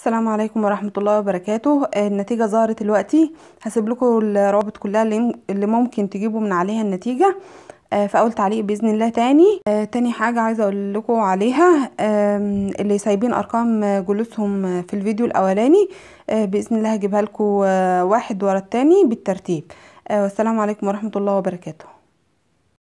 السلام عليكم ورحمة الله وبركاته. آه، النتيجة ظهرت دلوقتي. هسيب لكم الروابط كلها اللي ممكن تجيبوا من عليها النتيجة. آه، في أول تعليق بإذن الله تاني. آه، تاني حاجة عايزة أقول لكم عليها. اللي سايبين أرقام جلوسهم في الفيديو الأولاني بإذن الله هجيبها لكم واحد ورا التاني بالترتيب. والسلام عليكم ورحمة الله وبركاته.